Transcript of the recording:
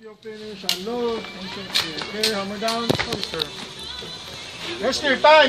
Grip finish, I and so Okay, hammer down, closer. That's your time.